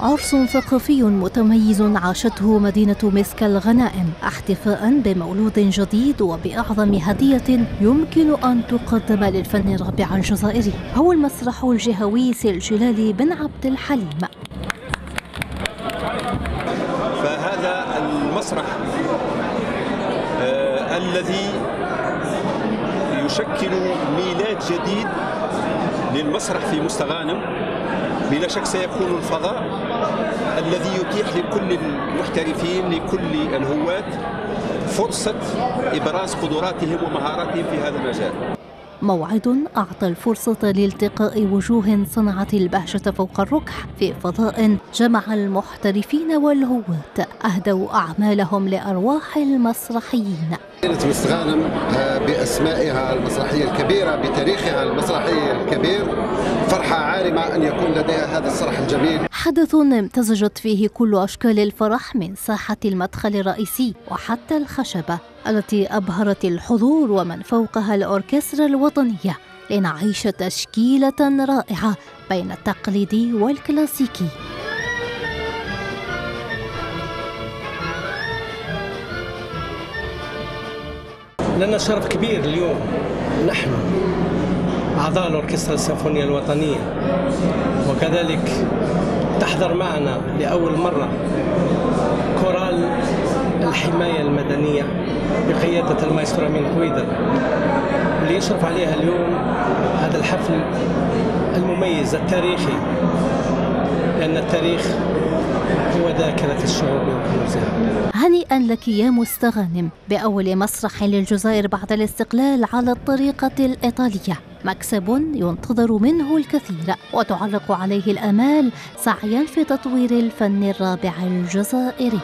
عرس ثقافي متميز عاشته مدينة مسك الغنائم احتفاء بمولود جديد وبأعظم هدية يمكن أن تقدم للفن الرابع الجزائري. هو المسرح الجهوي سلجلال بن عبد الحليم. فهذا المسرح آه الذي يشكل ميلاد جديد للمسرح في مستغانم. بلا شك سيكون الفضاء. الذي يتيح لكل المحترفين لكل الهواة فرصة إبراز قدراتهم ومهاراتهم في هذا المجال. موعد أعطى الفرصة لالتقاء وجوه صنعت البهجة فوق الركح في فضاء جمع المحترفين والهواة أهدوا أعمالهم لأرواح المسرحيين. مدينة مستغانم آه، بأسمائها المسرحية الكبيرة بتاريخها المسرحي الكبير فرحة عارمة أن يكون لديها هذا الصرح الجميل. حدث امتزجت فيه كل أشكال الفرح من ساحة المدخل الرئيسي وحتى الخشبة التي أبهرت الحضور ومن فوقها الأوركسترا الوطنية لنعيش تشكيلة رائعة بين التقليدي والكلاسيكي. لنا شرف كبير اليوم نحن أعضاء الأوركسترا السيمفونية الوطنية وكذلك تحضر معنا لأول مرة كورال الحماية المدنية بقيادة المايسترو أمين قويدر اللي يشرف عليها اليوم هذا الحفل المميز التاريخي لأن التاريخ هو ذاكرة الشعوب وكنوزها هنيئا لك يا مستغانم بأول مسرح للجزائر بعد الاستقلال على الطريقة الإيطالية. مكسب ينتظر منه الكثير وتعلق عليه الآمال سعيا في تطوير الفن الرابع الجزائري.